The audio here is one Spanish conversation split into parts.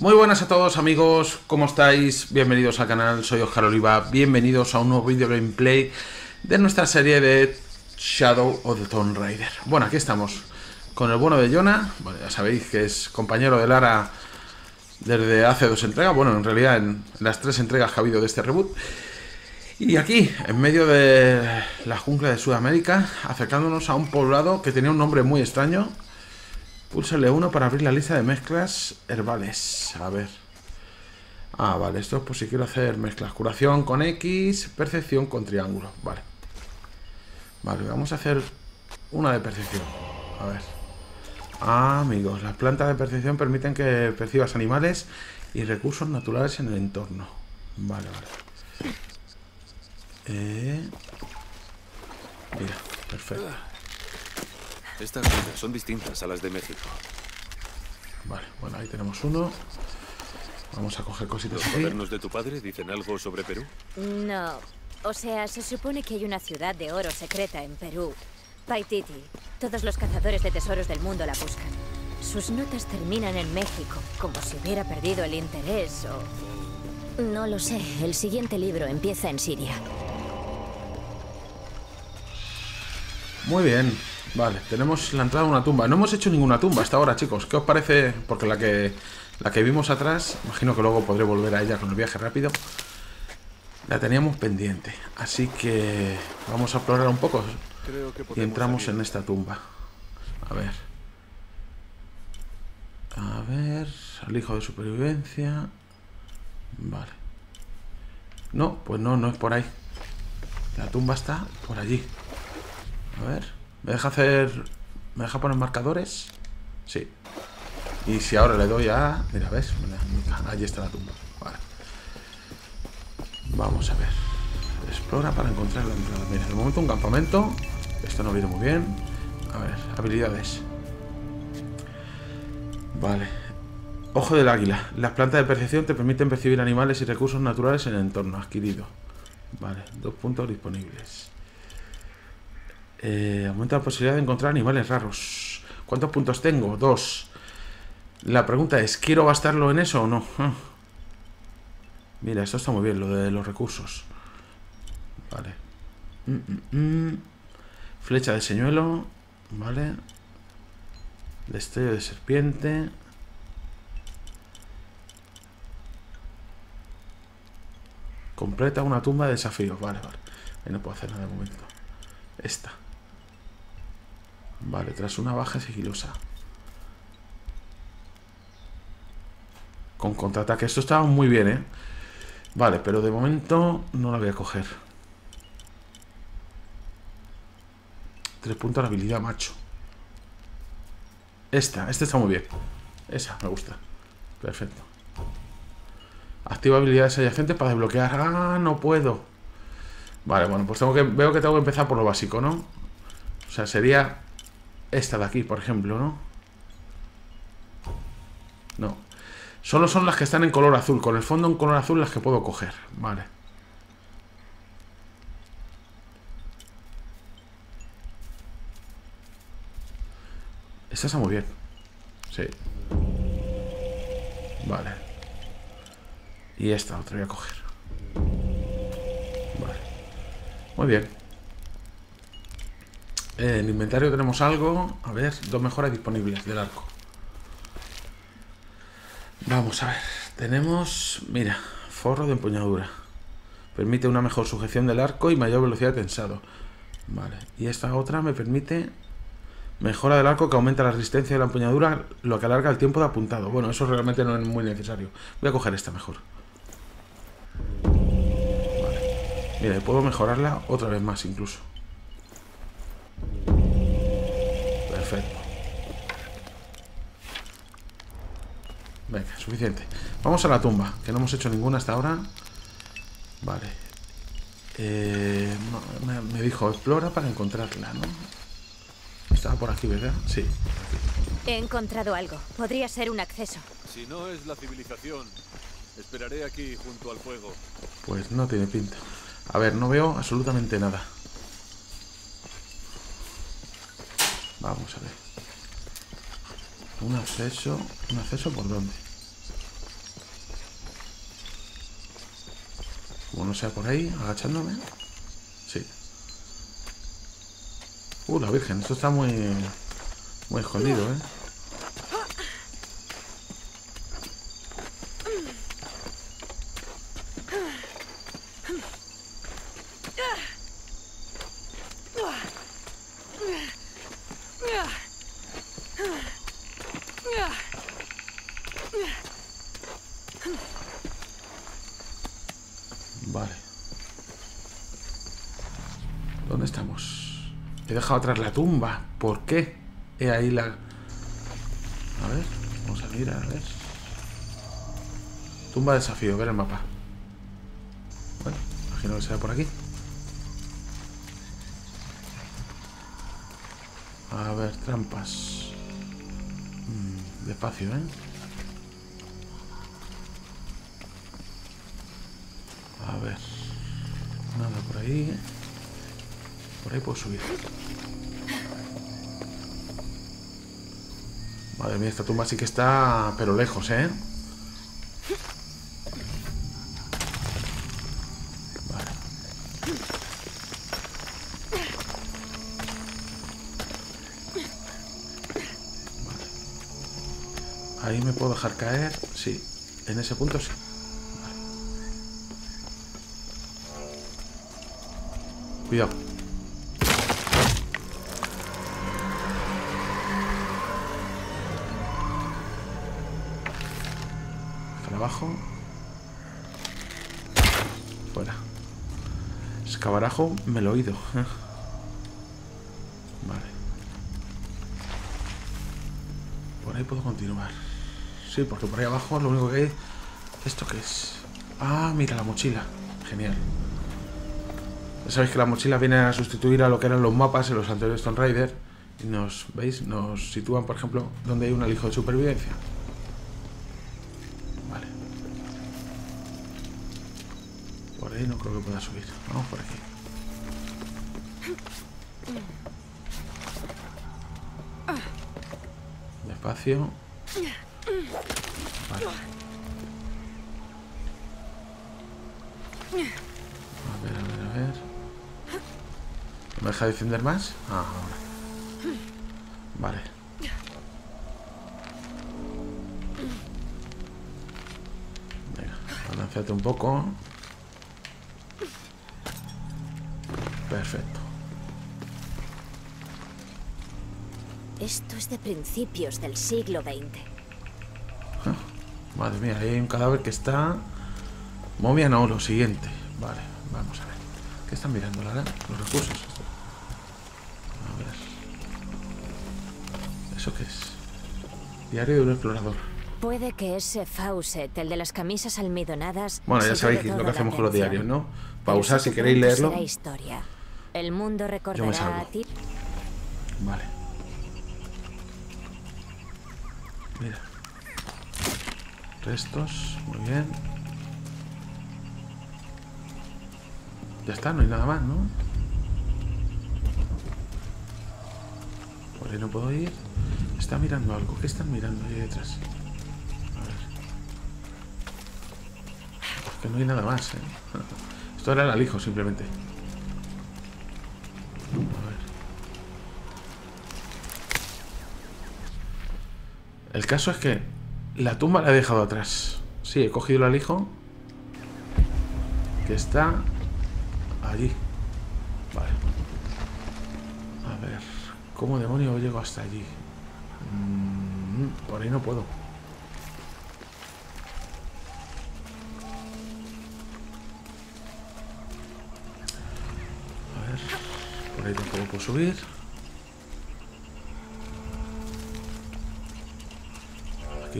Muy buenas a todos amigos, ¿cómo estáis? Bienvenidos al canal, soy Oscar Oliva, bienvenidos a un nuevo video gameplay de nuestra serie de Shadow of the Tomb Raider. Bueno, aquí estamos con el bueno de Jonah, bueno, ya sabéis que es compañero de Lara desde hace dos entregas, bueno, en realidad en las tres entregas que ha habido de este reboot. Y aquí, en medio de la jungla de Sudamérica, acercándonos a un poblado que tenía un nombre muy extraño, Púlsale uno para abrir la lista de mezclas herbales. A ver. Ah, vale, esto es por si quiero hacer mezclas. Curación con X, percepción con triángulo. Vale. Vale, vamos a hacer una de percepción. A ver. Ah, amigos, las plantas de percepción permiten que percibas animales y recursos naturales en el entorno. Vale, vale. Eh... Mira, perfecto. Estas ruinas son distintas a las de México. Vale, bueno, ahí tenemos uno. Vamos a coger cositas ¿Los cuadernos de tu padre dicen algo sobre Perú? No. O sea, se supone que hay una ciudad de oro secreta en Perú. Paititi. Todos los cazadores de tesoros del mundo la buscan. Sus notas terminan en México, como si hubiera perdido el interés o... No lo sé. El siguiente libro empieza en Siria. Muy bien. Vale, tenemos la entrada a una tumba. No hemos hecho ninguna tumba hasta ahora, chicos. ¿Qué os parece? Porque la que, la que vimos atrás, imagino que luego podré volver a ella con el viaje rápido. La teníamos pendiente. Así que vamos a explorar un poco. y entramos en esta tumba. A ver. A ver. Al hijo de supervivencia. Vale. No, pues no, no es por ahí. La tumba está por allí. A ver. ¿Me deja hacer... ¿Me deja poner marcadores? Sí. Y si ahora le doy a... Mira, ¿ves? Allí está la tumba. Vale. Vamos a ver. Explora para encontrar la entrada. Mira, de momento un campamento. Esto no viene muy bien. A ver, habilidades. Vale. Ojo del águila. Las plantas de percepción te permiten percibir animales y recursos naturales en el entorno adquirido. Vale, dos puntos disponibles. Eh, aumenta la posibilidad de encontrar animales raros. ¿Cuántos puntos tengo? Dos. La pregunta es, ¿quiero gastarlo en eso o no? Ah. Mira, esto está muy bien, lo de los recursos. Vale. Flecha de señuelo. Vale. Destello de serpiente. Completa una tumba de desafíos. Vale, vale. Ahí no puedo hacer nada de momento. Esta. Vale, tras una baja sigilosa. Con contraataque. Esto estaba muy bien, ¿eh? Vale, pero de momento no la voy a coger. Tres puntos de habilidad, macho. Esta, esta está muy bien. Esa, me gusta. Perfecto. Activa habilidades adyacentes para desbloquear. ¡Ah, no puedo! Vale, bueno, pues tengo que, veo que tengo que empezar por lo básico, ¿no? O sea, sería esta de aquí, por ejemplo, ¿no? No. Solo son las que están en color azul. Con el fondo en color azul las que puedo coger. Vale. Esta está muy bien. Sí. Vale. Y esta otra voy a coger. Vale. Muy bien. En el inventario tenemos algo. A ver, dos mejoras disponibles del arco. Vamos a ver. Tenemos, mira, forro de empuñadura. Permite una mejor sujeción del arco y mayor velocidad de tensado. Vale. Y esta otra me permite mejora del arco que aumenta la resistencia de la empuñadura, lo que alarga el tiempo de apuntado. Bueno, eso realmente no es muy necesario. Voy a coger esta mejor. Vale. Mira, puedo mejorarla otra vez más incluso. Perfecto. Venga, suficiente. Vamos a la tumba, que no hemos hecho ninguna hasta ahora. Vale. Eh, me, dijo, explora para encontrarla, ¿no? Estaba por aquí, ¿verdad? Sí. He encontrado algo. Podría ser un acceso. Si no es la civilización, esperaré aquí junto al fuego. Pues no tiene pinta. A ver, no veo absolutamente nada. Vamos a ver. Un acceso. ¿Un acceso por dónde? Uno sea por ahí, agachándome. Sí. Uh, la Virgen, esto está muy. Muy escondido, eh. Dejado atrás la tumba. ¿Por qué? He ahí la... A ver, vamos a mirar, a ver. Tumba de desafío, ver el mapa. Bueno, imagino que será por aquí. A ver, trampas. Mm, despacio, ¿eh? A ver. Nada por ahí. Por ahí puedo subir. Madre mía, esta tumba sí que está, pero lejos, ¿eh? Vale. Vale. Ahí me puedo dejar caer. Sí, en ese punto sí. Cuidado. Fuera. Escabarajo, me lo he oído. Vale. Por ahí puedo continuar. Sí, porque por ahí abajo lo único que hay... ¿Esto qué es? Ah, mira la mochila. Genial. Ya sabéis que la mochila viene a sustituir a lo que eran los mapas en los anteriores Tomb Raider. Y nos, ¿veis? Nos sitúan, por ejemplo, donde hay un alijo de supervivencia. Ahí no creo que pueda subir. Vamos por aquí. Despacio. Vale. A ver, a ver, a ver. ¿No ¿Me deja defender más? Ah, ahora. Vale. Venga, balanceate un poco. Perfecto. Esto es de principios del siglo XX. Madre mía, ahí hay un cadáver que está... Momia no, lo siguiente. Vale, vamos a ver. ¿Qué están mirando, Lara? Los recursos. A ver. ¿Eso qué es? Diario de un explorador. Puede que ese Fawcett, el de las camisas almidonadas. Bueno, ya sabéis lo que hacemos con los diarios, ¿no? Pausar si queréis leerlo. historia. El mundo recordará a ti. Vale. Mira. Restos, muy bien. Ya está, no hay nada más, ¿no? Por ahí no puedo ir. Está mirando algo. ¿Qué están mirando ahí detrás? A ver. Porque no hay nada más, ¿eh? Esto era el alijo, simplemente. El caso es que la tumba la he dejado atrás. Sí, he cogido el alijo. Que está allí. Vale. A ver. ¿Cómo demonio llego hasta allí? Mm, por ahí no puedo. A ver. Por ahí tampoco puedo subir.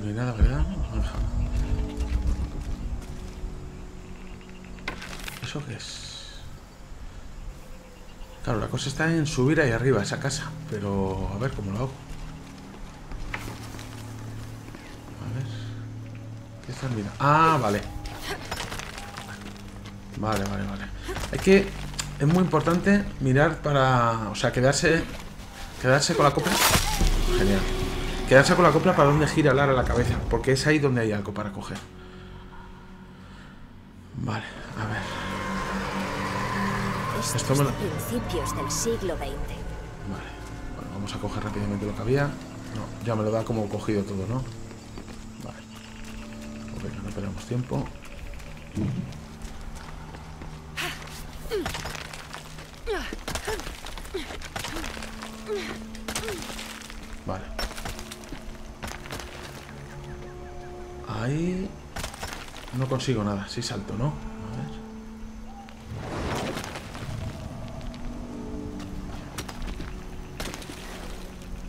No hay nada. ¿Eso qué es? Claro, la cosa está en subir ahí arriba, esa casa. Pero, a ver cómo lo hago. A ver. ¿Qué están? Ah, vale. Vale, vale, vale. Hay que... Es muy importante mirar para... O sea, quedarse... Quedarse con la copla. Genial. Quedarse con la copla para donde gira Lara la cabeza. Porque es ahí donde hay algo para coger. Vale, a ver. Esto Esto es me lo- principios del siglo XX. Vale. Bueno, vamos a coger rápidamente lo que había. No, ya me lo da como cogido todo, ¿no? Vale. Pues venga, no perdamos tiempo. Ahí... No consigo nada. Sí salto, ¿no? A ver.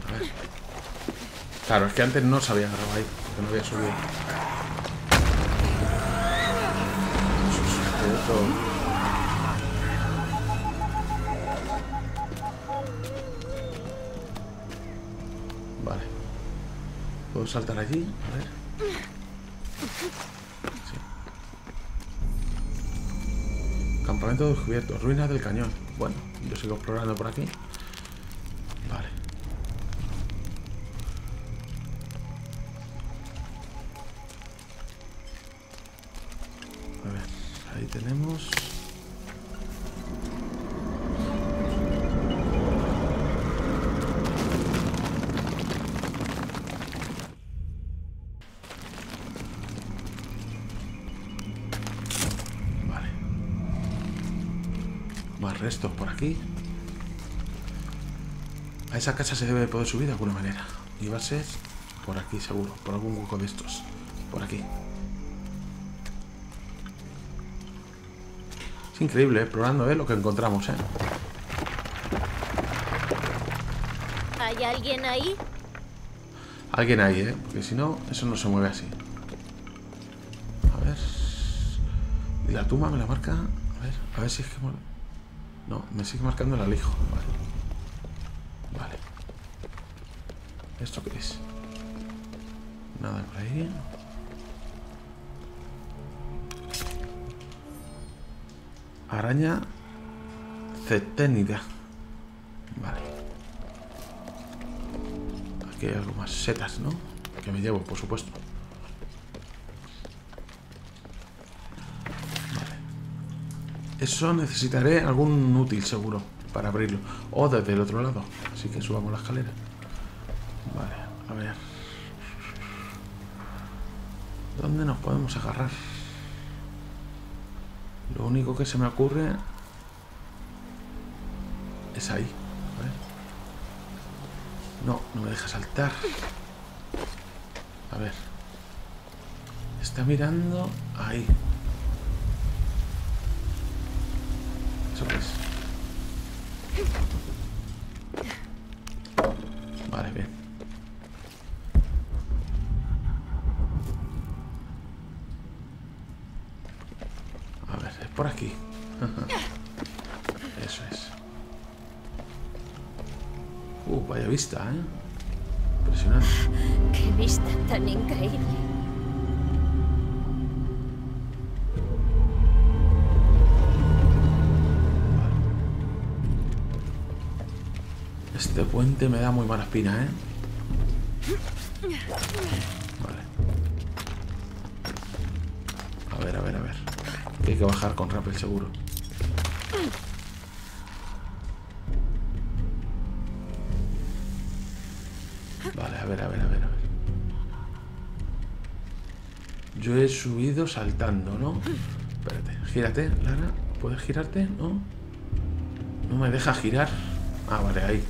A ver. Claro, es que antes no había agarrado ahí, porque no había subido. Vale. ¿Puedo saltar allí? A ver. Campamento descubierto, ruinas del cañón. Bueno, yo sigo explorando por aquí. Esa casa se debe de poder subir de alguna manera. Y va a ser por aquí seguro, por algún hueco de estos. Por aquí. Es increíble, ¿eh? explorando ¿eh? lo que encontramos. ¿eh? ¿Hay alguien ahí? Alguien ahí, ¿eh? Porque si no, eso no se mueve así. A ver. Y la tumba me la marca. A ver, a ver si es que. No, me sigue marcando el alijo. Vale. Vale. ¿Esto qué es? Nada por ahí. Araña ceténida. Vale. Aquí hay algo más. Setas, ¿no? Que me llevo, por supuesto. Vale. Eso necesitaré algún útil seguro para abrirlo. O desde el otro lado. Así que subamos la escalera. Podemos agarrar? Lo único que se me ocurre es ahí. No, no me deja saltar. A ver. Está mirando ahí. ¿Eso qué es? Vale, bien. A ver, es por aquí. Eso es. Uh, vaya vista, ¿eh? Impresionante. ¡Qué vista tan increíble! Este puente me da muy mala espina, ¿eh? Que bajar con rappel seguro. Vale, a ver, a ver, a ver, a ver. Yo he subido saltando, ¿no? Espérate, gírate, Lara. ¿Puedes girarte? ¿No? No me deja girar. Ah, vale, ahí.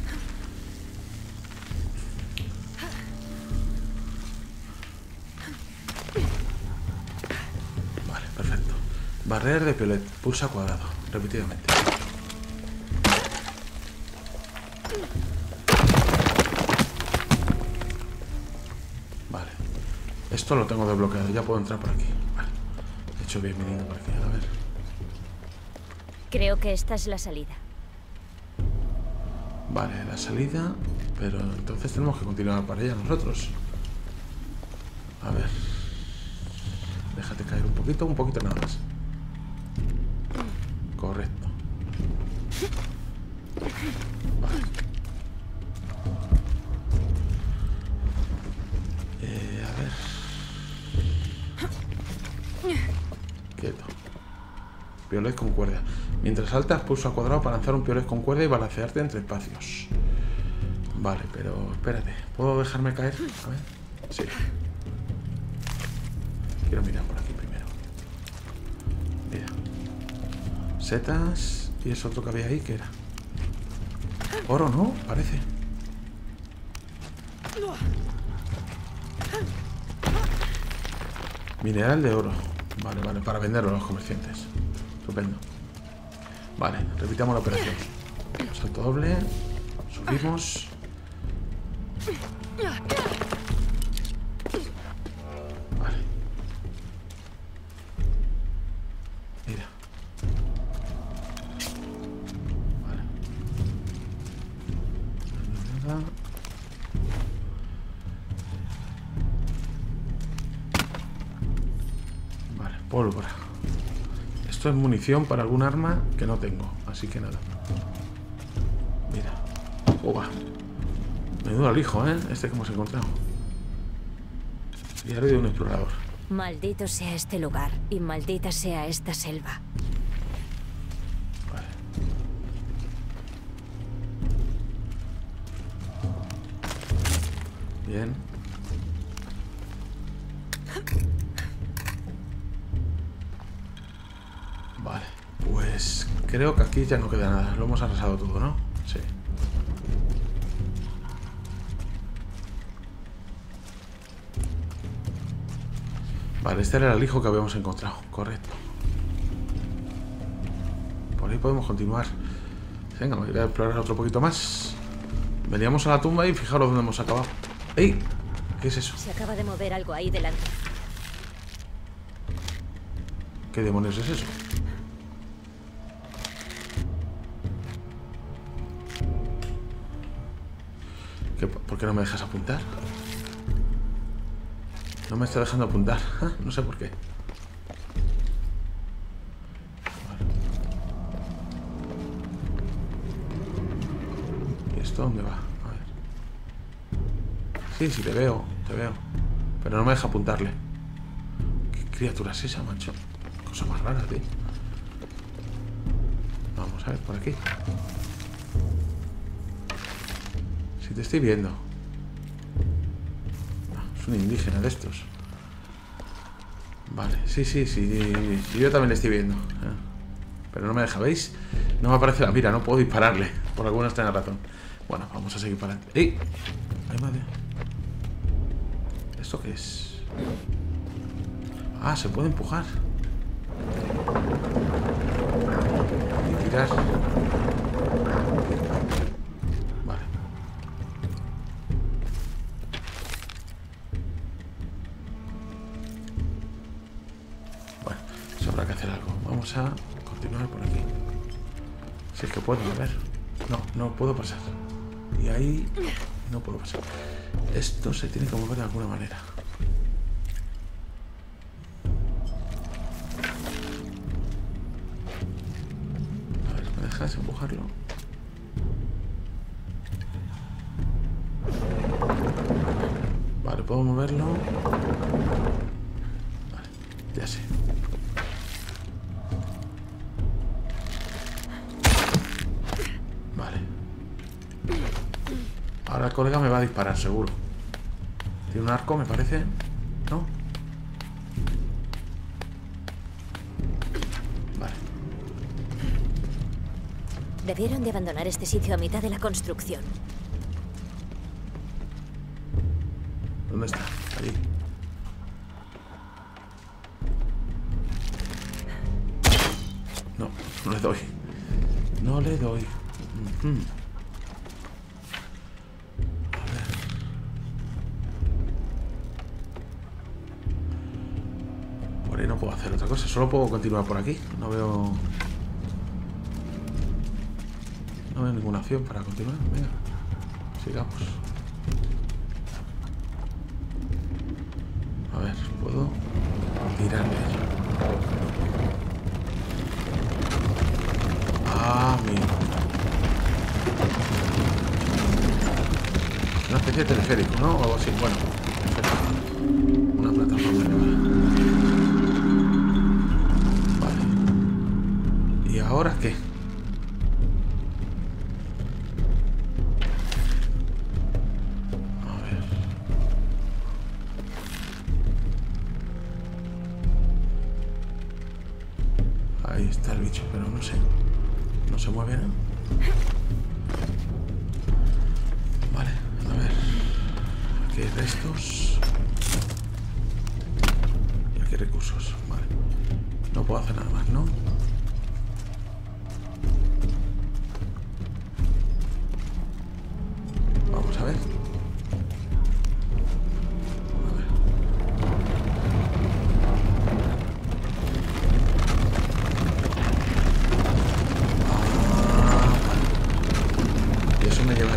Barrer de piolet. Pulsa cuadrado. Repetidamente. Vale. Esto lo tengo desbloqueado. Ya puedo entrar por aquí. Vale. He hecho bienvenido por aquí. A ver. Creo que esta es la salida. Vale, la salida. Pero entonces tenemos que continuar para allá nosotros. A ver. Déjate caer un poquito, un poquito nada más. Violet con cuerda. Mientras saltas, pulsa cuadrado para lanzar un piolet con cuerda y balancearte entre espacios. Vale, pero espérate. ¿Puedo dejarme caer? A ver. Sí. Quiero mirar por aquí primero. Mira. Setas. Y es otro que había ahí, que era? Oro, ¿no? Parece. Mineral de oro. Vale, vale, para venderlo a los comerciantes. Estupendo. Vale, repitamos la operación. Salto doble. Subimos. Munición para algún arma que no tengo, así que nada. Mira. Uva. Menudo alijo, ¿eh? Este que hemos encontrado. Diario de un explorador. Maldito sea este lugar y maldita sea esta selva. Vale. Bien. Creo que aquí ya no queda nada. Lo hemos arrasado todo, ¿no? Sí. Vale, este era el alijo que habíamos encontrado. Correcto. Por ahí podemos continuar. Venga, voy a ir a explorar otro poquito más. Veníamos a la tumba y fijaros dónde hemos acabado. ¡Ey! ¿Qué es eso? Se acaba de mover algo ahí delante. ¿Qué demonios es eso? ¿Qué- ¿Por qué no me dejas apuntar? No me está dejando apuntar. No sé por qué. ¿Y esto dónde va? A ver. Sí, sí, te veo, te veo. Pero no me deja apuntarle. ¿Qué criatura es esa, macho? Cosa más rara, tío. Vamos a ver, por aquí. Si te estoy viendo. Indígena de estos. Vale, sí, sí, sí. sí, Yo también le estoy viendo. Ah. Pero no me deja, ¿veis? No me aparece la mira, no puedo dispararle. Por alguna extraña razón. Bueno, vamos a seguir para adelante. ¡Ey! ¡Ay, madre! ¿Esto qué es? Ah, se puede empujar. Y tirar. Si es que puedo, a ver. No, no puedo pasar. Y ahí no puedo pasar. Esto se tiene que mover de alguna manera. A ver, ¿me dejas empujarlo? Disparar, seguro. Tiene un arco, me parece. ¿No? Vale. Debieron de abandonar este sitio a mitad de la construcción. ¿Dónde está? Allí. No, no le doy. No le doy. A hacer otra cosa. Solo puedo continuar por aquí. No veo... No veo ninguna opción para continuar. Venga.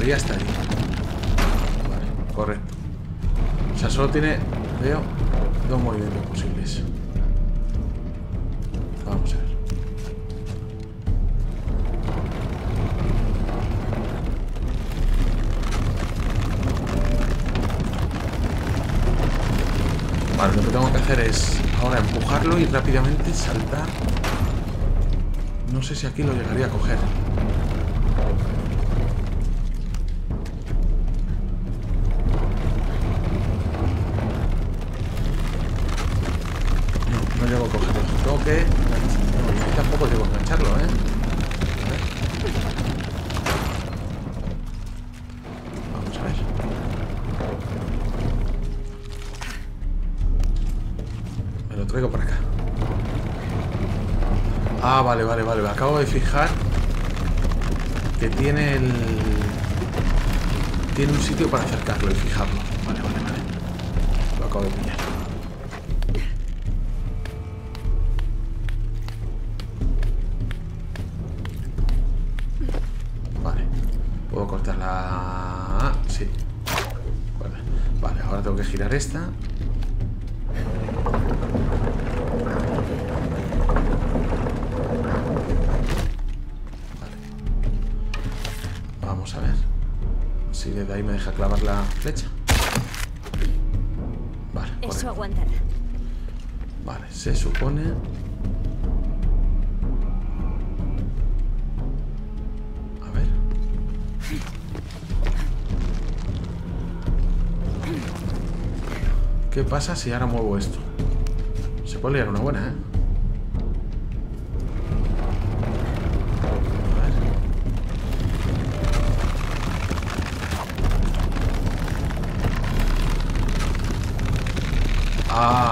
Llevaría hasta ahí. Vale, correcto. O sea, solo tiene, veo, dos movimientos posibles. Vamos a ver. Vale, lo que tengo que hacer es ahora empujarlo y rápidamente saltar. No sé si aquí lo llegaría a coger. Me acabo de fijar que tiene el... Tiene un sitio para acercarlo y fijarlo. Vale, vale, vale. Lo acabo de pillar. Vale. Puedo cortar la... Sí. Vale. Vale, ahora tengo que girar esta. Desde ahí me deja clavar la flecha. Vale, Eso aguantará. Vale, se supone. A ver. ¿Qué pasa si ahora muevo esto? Se puede liar una buena, ¿eh?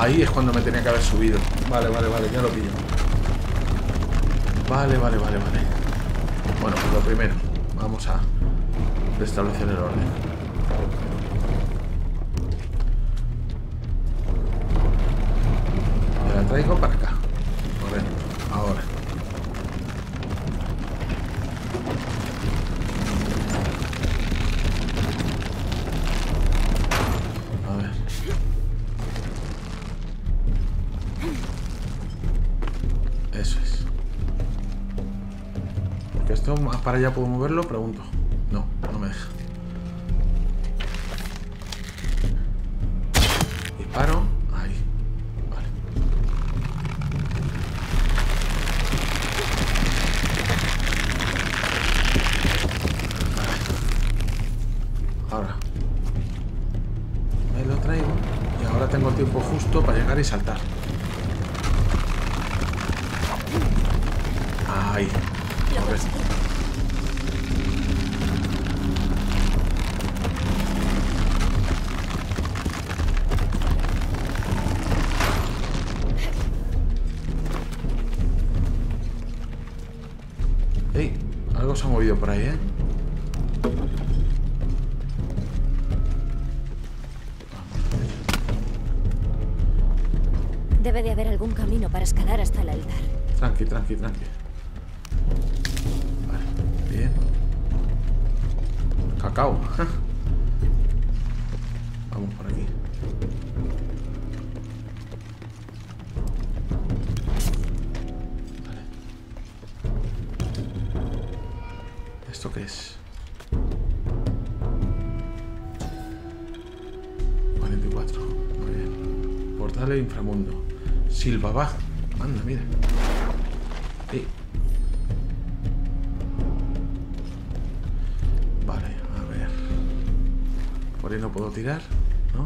Ahí es cuando me tenía que haber subido. Vale, vale, vale, ya lo pillo. Vale, vale, vale, vale. Bueno, pues lo primero, vamos a restablecer el orden. La traigo para allá puedo moverlo, pregunto. No, no me deja. Disparo. Ahí. Vale. Ahora. Me lo traigo. Y ahora tengo el tiempo justo para llegar y saltar. Para escalar hasta el altar. Tranqui, tranqui, tranqui. Ahí no puedo tirar, ¿no?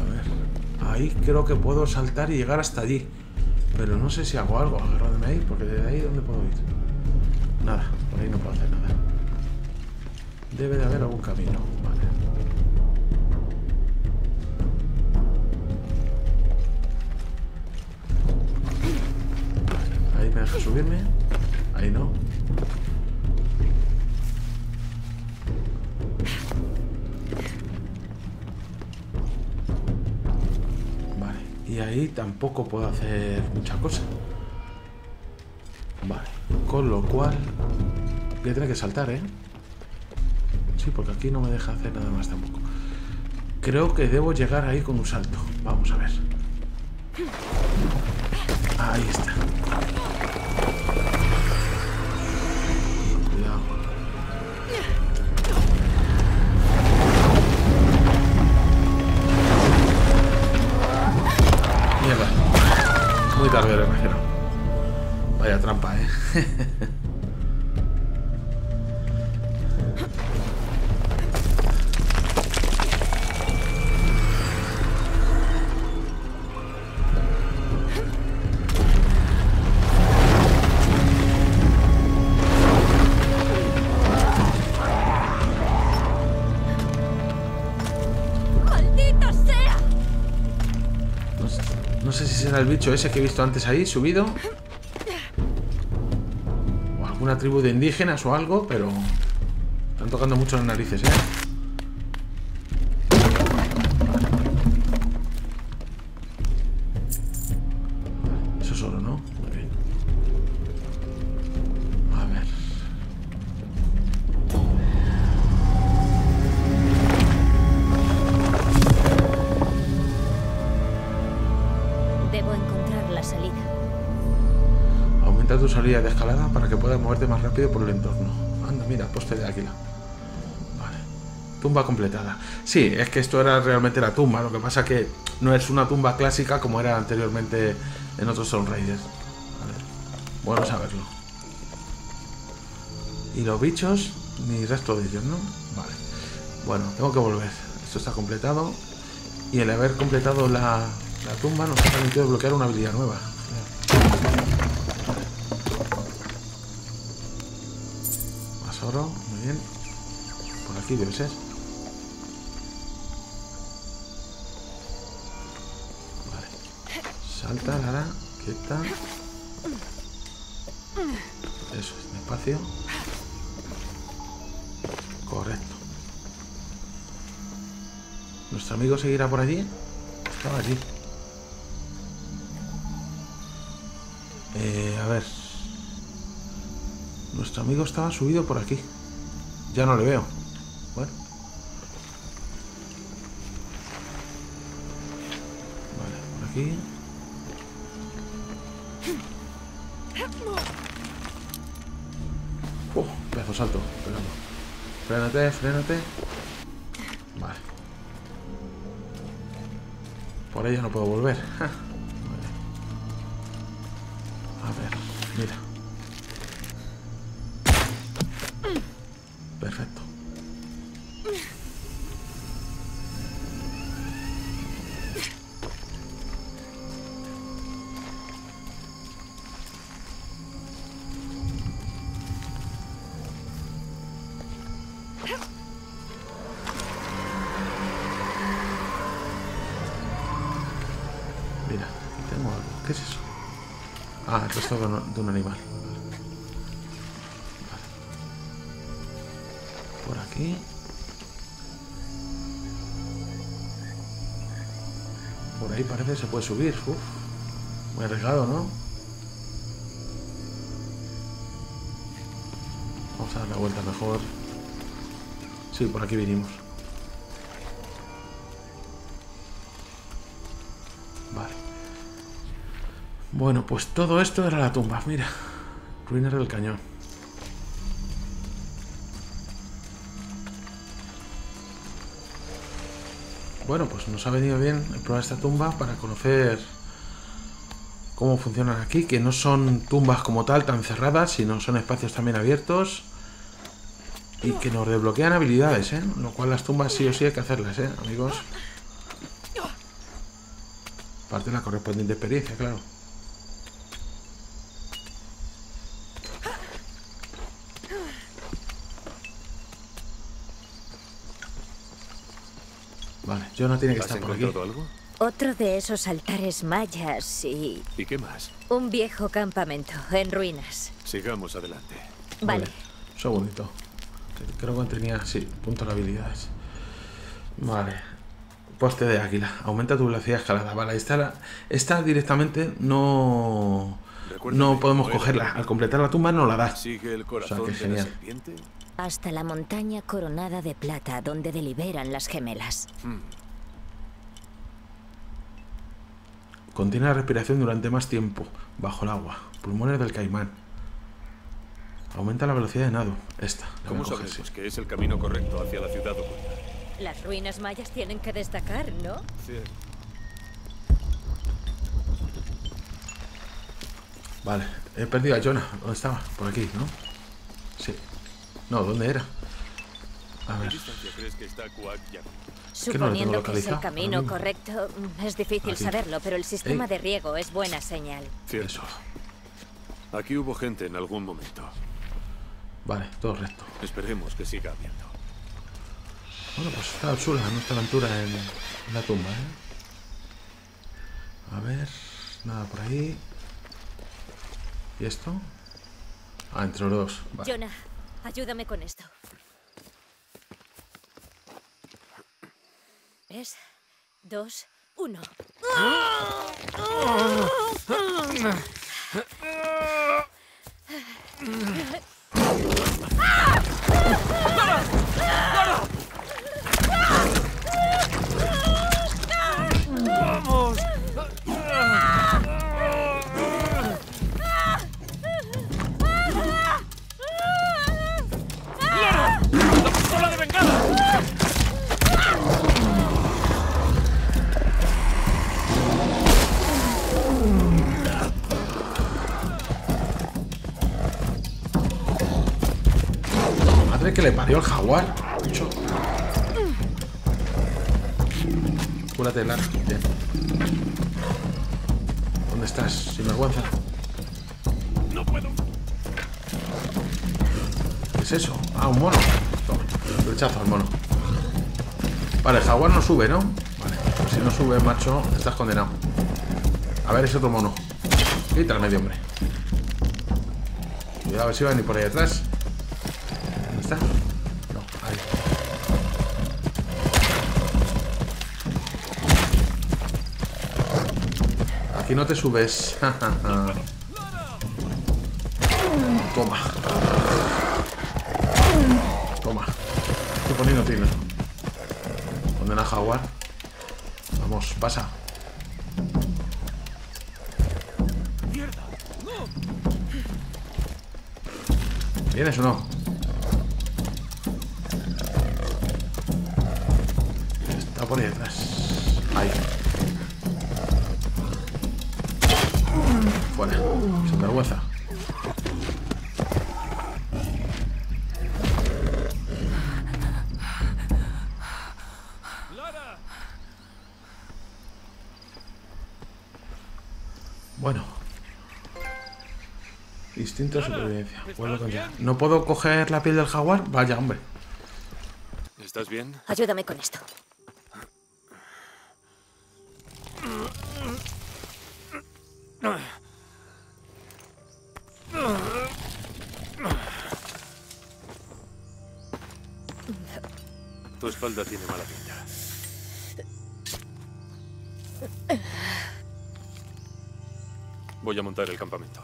A ver. Ahí creo que puedo saltar y llegar hasta allí. Pero no sé si hago algo agarrándome ahí, porque de ahí ¿dónde puedo ir? Nada, por ahí no puedo hacer nada. Debe de haber algún camino, vale. Ahí me deja subirme. Ahí no. Ahí tampoco puedo hacer mucha cosa. Vale. Con lo cual... Voy a tener que saltar, ¿eh? Sí, porque aquí no me deja hacer nada más tampoco. Creo que debo llegar ahí con un salto. Vamos a ver. Ahí está. El bicho ese que he visto antes ahí, subido. O alguna tribu de indígenas o algo, pero... Están tocando mucho las narices, ¿eh? Moverte más rápido por el entorno. Anda, mira, poste de águila. Vale. Tumba completada. Sí, es que esto era realmente la tumba. Lo que pasa que no es una tumba clásica como era anteriormente en otros Tomb Raiders. Vale. Bueno saberlo. Y los bichos, ni resto de ellos, ¿no? Vale. Bueno, tengo que volver. Esto está completado. Y el haber completado la, la tumba nos ha permitido desbloquear una habilidad nueva. Muy bien. Por aquí debe ser. Vale. Salta, Lara, quieta. Eso es, despacio. Correcto. ¿Nuestro amigo seguirá por allí? Estaba allí. Eh, a ver. Nuestro amigo estaba subido por aquí. Ya no le veo. Bueno. Vale, por aquí. Uh, pedazo salto. Esperando. Frénate, frénate. Vale. Por ella no puedo volver. un, animal. Por aquí. Por ahí parece que se puede subir. Uf. Muy arriesgado, ¿no? Vamos a dar la vuelta mejor. Sí, por aquí vinimos. Bueno, pues todo esto era la tumba, mira. Ruinas del cañón. Bueno, pues nos ha venido bien probar esta tumba para conocer cómo funcionan aquí, que no son tumbas como tal tan cerradas, sino son espacios también abiertos. Y que nos desbloquean habilidades, ¿eh? Lo cual las tumbas sí o sí hay que hacerlas, ¿eh, amigos? Parte de la correspondiente experiencia, claro. Vale, Jonah tiene que ¿Has estar por aquí. algo? Otro de esos altares mayas y ¿Y qué más? un viejo campamento en ruinas. Sigamos adelante. Vale. Un segundito. Que- Creo que tenía, sí, punto de habilidades. Vale. Poste de águila. Aumenta tu velocidad escalada. Vale, esta, la- esta directamente no... Recuérdame, No podemos ¿no cogerla. Al completar la tumba no la das. ¿Sigue el corazón que de genial. la serpiente? Hasta la montaña coronada de plata donde deliberan las gemelas. Contiene la respiración durante más tiempo. Bajo el agua. Pulmones del caimán. Aumenta la velocidad de nado. Esta. ¿Cómo sí. que es el camino correcto hacia la ciudad oculta? Las ruinas mayas tienen que destacar, ¿no? Cierto. Vale. He perdido a Jonah. ¿Dónde estaba? Por aquí, ¿no? Sí. No, ¿dónde era? A ¿A qué ver. está no Suponiendo que es el camino mismo. correcto, mm, es difícil Aquí. saberlo, pero el sistema Ey. de riego es buena señal. Cierto. Eso. Aquí hubo gente en algún momento. Vale, todo recto. Esperemos que siga habiendo. Bueno, pues está chula nuestra aventura en, en la tumba, ¿eh? A ver, nada por ahí. ¿Y esto? Ah, entre los dos. Vale. Jonah, ayúdame con esto. Tres, dos, uno. Madre que le parió el jaguar. Macho. Cúrate, Lara. Bien. ¿Dónde estás, sinvergüenza? ¡No puedo! ¿Qué es eso? Ah, un mono. Toma, rechazo al mono. Vale, el jaguar no sube, ¿no? Vale, pues si no sube, macho, estás condenado. A ver, es otro mono. Quítale medio, hombre. Cuidado, a ver si va ni por ahí atrás. No te subes. Toma. Toma. Estoy poniendo tiro. Condena jaguar. Vamos, pasa. ¿Vienes o no? Instinto de supervivencia. Vuelvo con ya. ¿No puedo coger la piel del jaguar? Vaya, hombre. ¿Estás bien? Ayúdame con esto. Tu espalda tiene mala pinta. Voy a montar el campamento.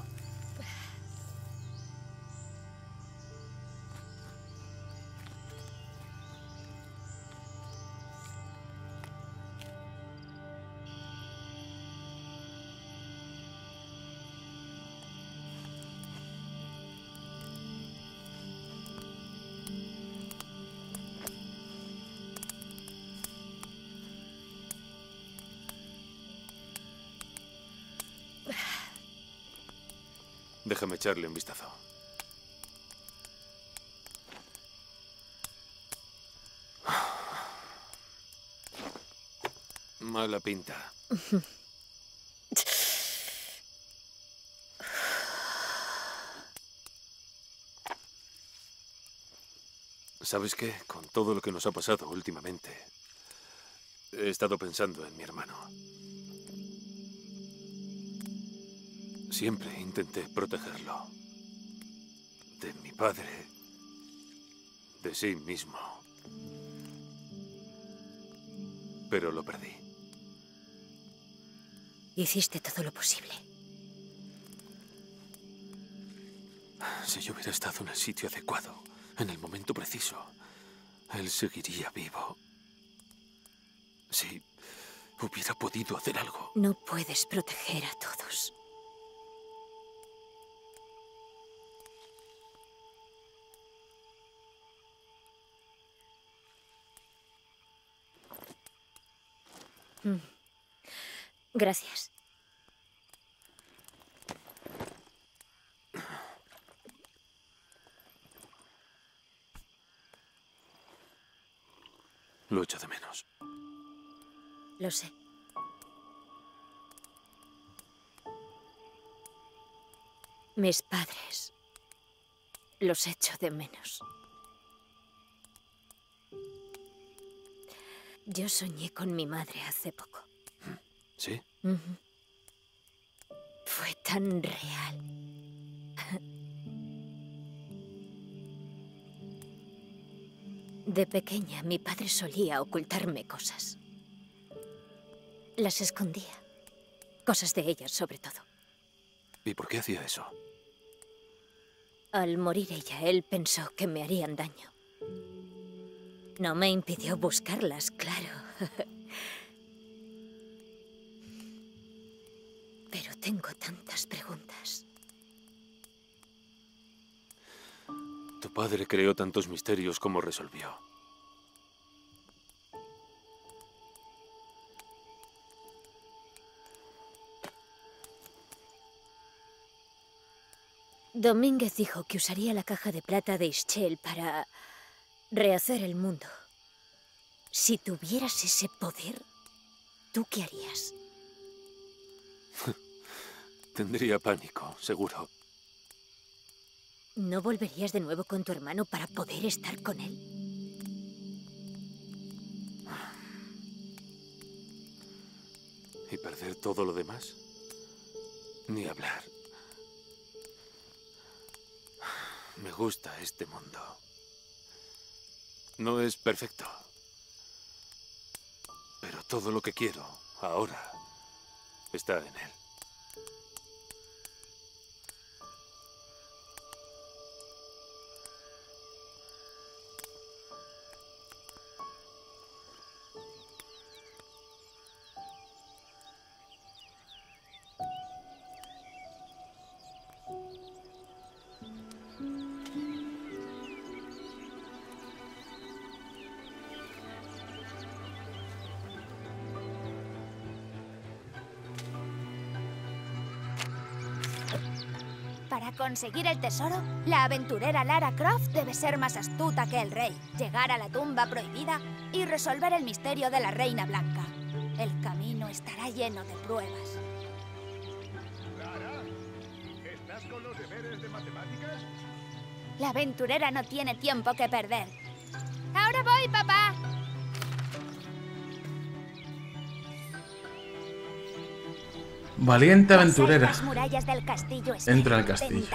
Déjame echarle un vistazo. Mala pinta. ¿Sabes qué? Con todo lo que nos ha pasado últimamente, he estado pensando en mi hermano. Siempre intenté protegerlo. De mi padre. De sí mismo. Pero lo perdí. Hiciste todo lo posible. Si yo hubiera estado en el sitio adecuado, en el momento preciso, él seguiría vivo. Si hubiera podido hacer algo. No puedes proteger a todos. Gracias. Lo echo de menos. Lo sé. Mis padres. Los echo de menos. Yo soñé con mi madre hace poco. ¿Sí? Fue tan real. De pequeña, mi padre solía ocultarme cosas. Las escondía. Cosas de ellas, sobre todo. ¿Y por qué hacía eso? Al morir ella, él pensó que me harían daño. No me impidió buscarlas, claro. Pero tengo tantas preguntas. Tu padre creó tantos misterios como resolvió. Domínguez dijo que usaría la caja de plata de Ischel para rehacer el mundo. Si tuvieras ese poder, ¿tú qué harías? Tendría pánico, seguro. ¿No volverías de nuevo con tu hermano para poder estar con él? ¿Y perder todo lo demás? Ni hablar. Me gusta este mundo. No es perfecto. Pero todo lo que quiero, ahora, está en él. Conseguir el tesoro, la aventurera Lara Croft debe ser más astuta que el rey, llegar a la tumba prohibida y resolver el misterio de la Reina Blanca. El camino estará lleno de pruebas. Clara, ¿estás con los deberes de matemáticas? La aventurera no tiene tiempo que perder. ¡Ahora voy, papá! Valiente aventurera. Entra al castillo.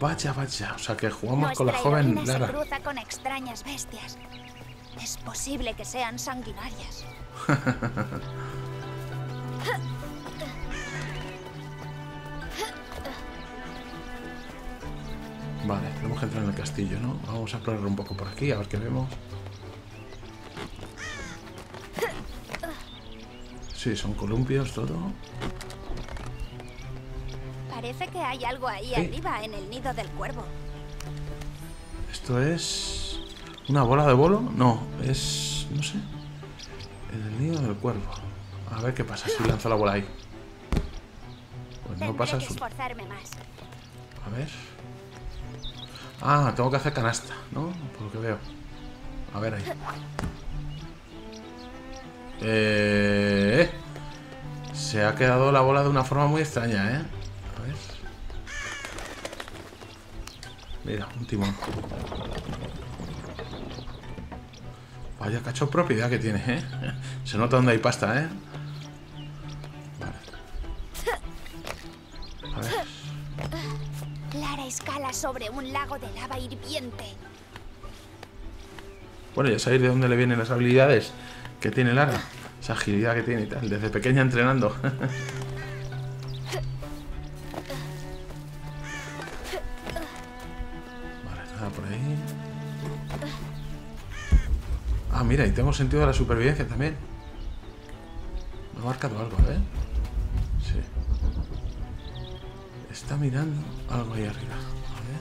Vaya, vaya. O sea que jugamos con la joven Lara. cruza con extrañas bestias. Es posible que sean sanguinarias. Vale, tenemos que entrar en el castillo, ¿no? Vamos a explorar un poco por aquí, a ver qué vemos. Sí, son columpios todo. Que hay algo ahí Sí. arriba en el nido del cuervo. Esto es... ¿Una bola de bolo? No, es... no sé. El nido del cuervo. A ver qué pasa si lanzo la bola ahí. Pues no pasa su... A ver. Ah, tengo que hacer canasta, ¿no? Por lo que veo. A ver ahí. Eh, se ha quedado la bola de una forma muy extraña, ¿eh? Mira, un timón. Vaya cacho propiedad que tiene, ¿eh? Se nota donde hay pasta, ¿eh? Vale. A ver. Lara escala sobre un lago de lava hirviente. Bueno, ya sabéis de dónde le vienen las habilidades que tiene Lara. Esa agilidad que tiene y tal. Desde pequeña entrenando. Ah, mira, y tengo sentido de la supervivencia también. Me ha marcado algo, ¿eh? Sí. Está mirando algo ahí arriba. A ver.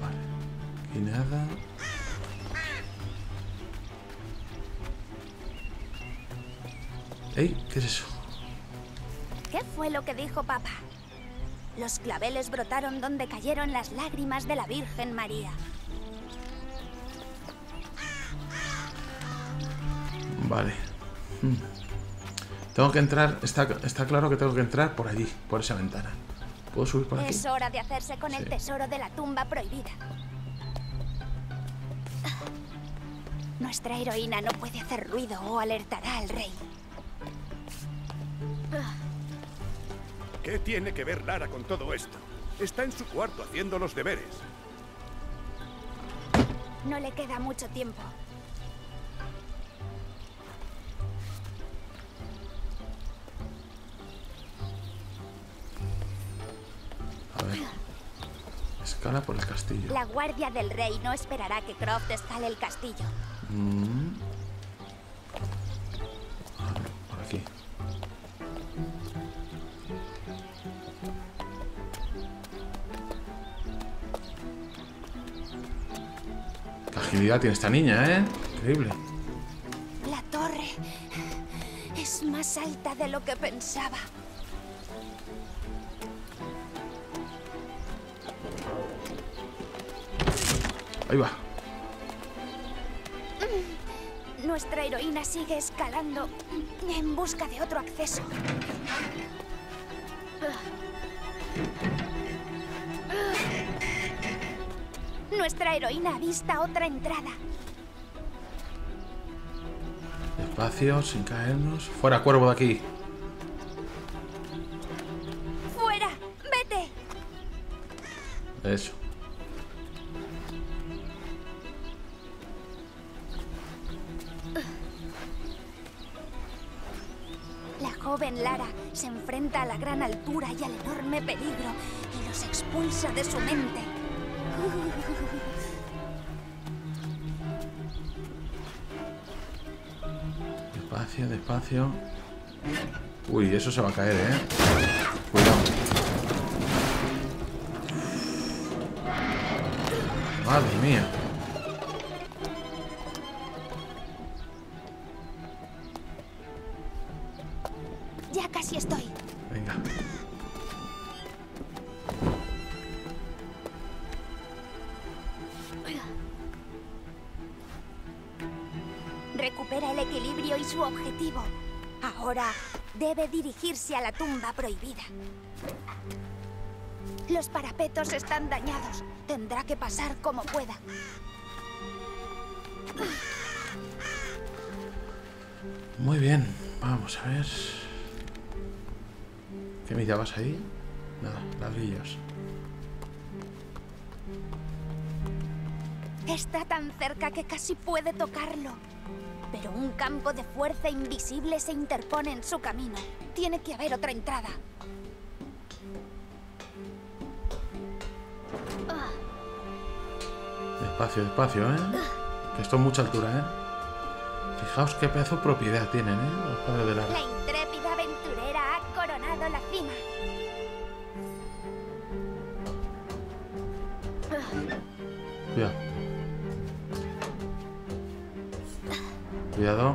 Vale. Aquí nada. ¡Ey! ¿Qué es eso? ¿Qué fue lo que dijo papá? Los claveles brotaron donde cayeron las lágrimas de la Virgen María. Vale. Hmm. Tengo que entrar. Está, está claro que tengo que entrar por allí, por esa ventana. ¿Puedo subir por aquí? Es hora de hacerse con el tesoro de la tumba prohibida. Nuestra heroína no puede hacer ruido o alertará al rey. ¿Qué tiene que ver Lara con todo esto? Está en su cuarto haciendo los deberes. No le queda mucho tiempo. A ver. Escala por el castillo. La guardia del rey no esperará que Croft escale el castillo. Mm. Agilidad tiene esta niña, ¿eh? Increíble. La torre es más alta de lo que pensaba. Ahí va. Nuestra heroína sigue escalando en busca de otro acceso. Nuestra heroína avista otra entrada. Despacio, sin caernos. Fuera, cuervo de aquí. ¡Fuera! ¡Vete! Eso. La joven Lara se enfrenta a la gran altura y al enorme peligro y los expulsa de su mente. Despacio, despacio. Uy, eso se va a caer, ¿eh? Cuidado. Madre mía. Tumba prohibida. Los parapetos están dañados. Tendrá que pasar como pueda. Muy bien. Vamos a ver. ¿Qué mirabas ahí? Nada, ladrillos. Está tan cerca que casi puede tocarlo. Pero un campo de fuerza invisible se interpone en su camino. Tiene que haber otra entrada. Despacio, despacio, ¿eh? Que esto es mucha altura, ¿eh? Fijaos qué pedazo de propiedad tienen, ¿eh? Los padres de La Cuidado.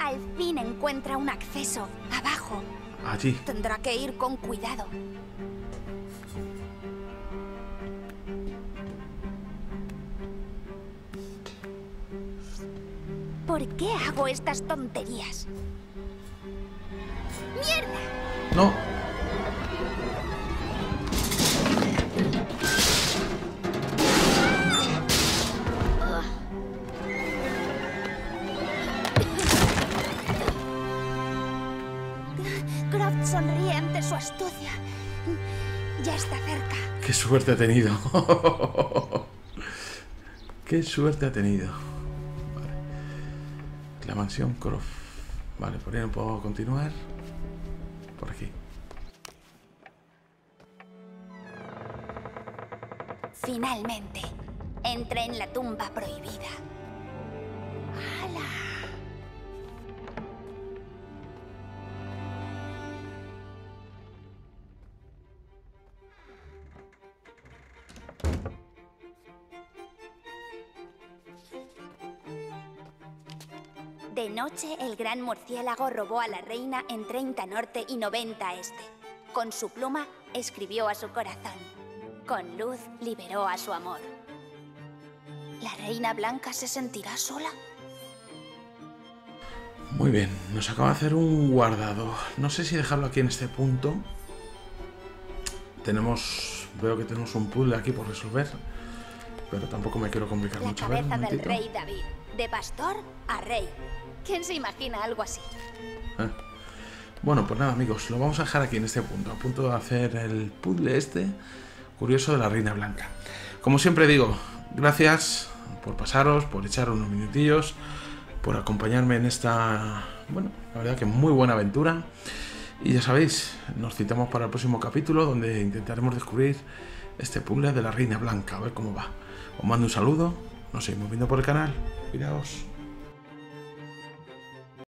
Al fin encuentra encuentra un acceso abajo. Allí. Tendrá que ir con cuidado. ¿Por qué hago estas tonterías? ¡Mierda! No. Suerte ha tenido. Qué suerte ha tenido. Vale. La mansión Croft. Vale, por ahí no puedo continuar. Por aquí. Finalmente, entré en la tumba prohibida. ¡Hala! Gran murciélago robó a la reina en 30 norte y 90 este. Con su pluma, escribió a su corazón. Con luz, liberó a su amor. ¿La reina blanca se sentirá sola? Muy bien, nos acaba de hacer un guardado. No sé si dejarlo aquí en este punto. Tenemos. Veo que tenemos un puzzle aquí por resolver. Pero tampoco me quiero complicar La mucho. A ver, un cabeza del rey David. De pastor a rey. ¿Quién se imagina algo así? Ah. Bueno, pues nada, amigos, lo vamos a dejar aquí en este punto, a punto de hacer el puzzle este curioso de la Reina Blanca. Como siempre digo, gracias por pasaros, por echar unos minutillos, por acompañarme en esta, bueno, la verdad que muy buena aventura. Y ya sabéis, nos citamos para el próximo capítulo donde intentaremos descubrir este puzzle de la Reina Blanca, a ver cómo va. Os mando un saludo, nos seguimos viendo por el canal. Cuidaos.